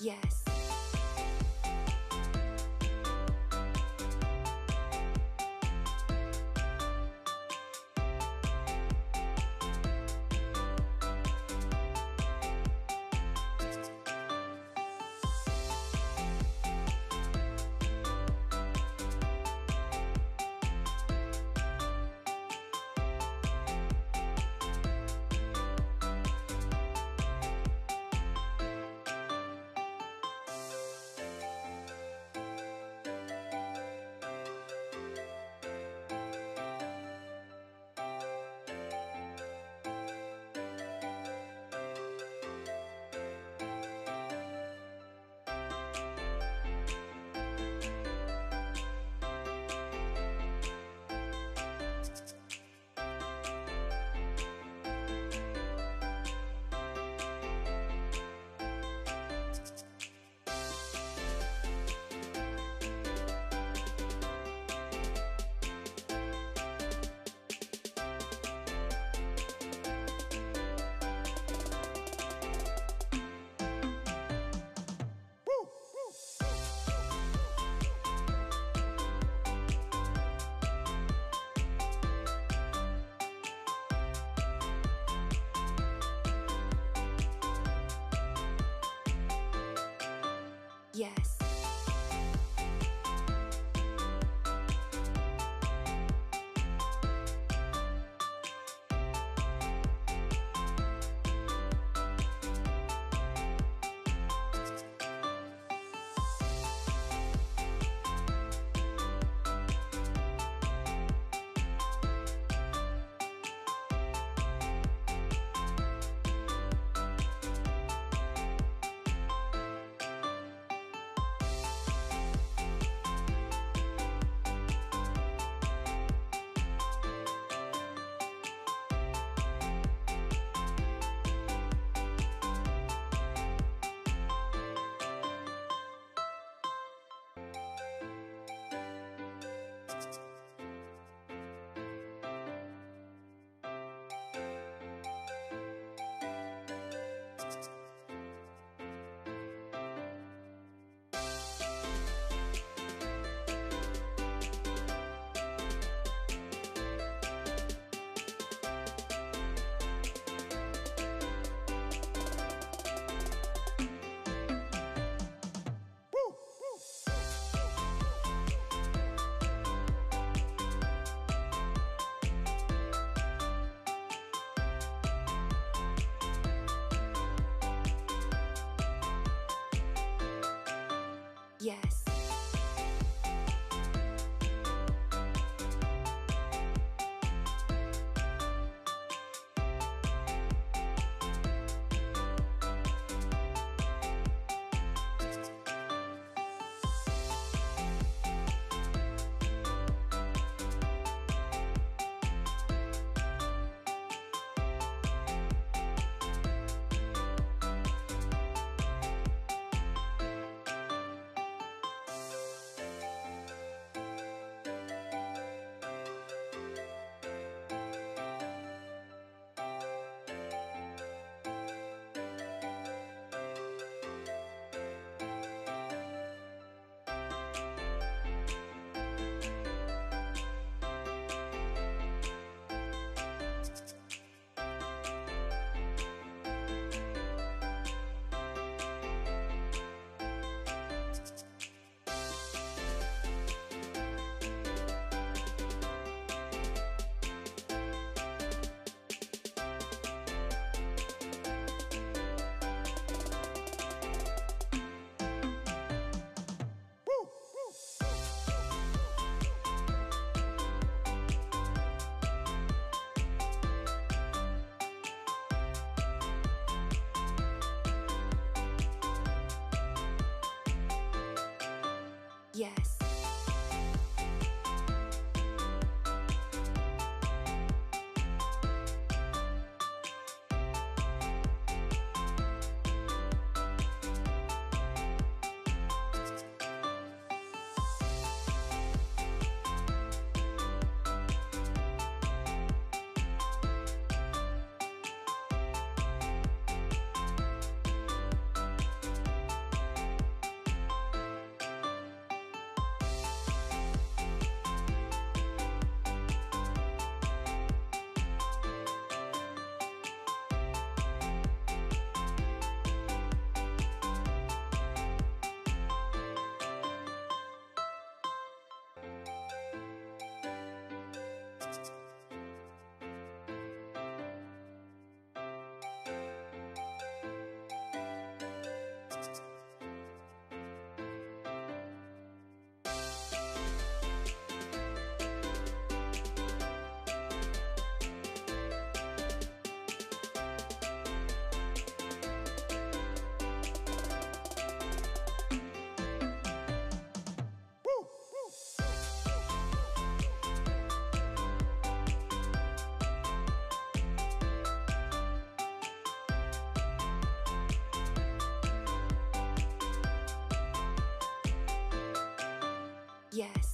Yes. Yes. Yes. Yes. Yes.